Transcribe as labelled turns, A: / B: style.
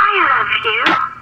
A: I love you.